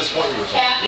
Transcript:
disappointed.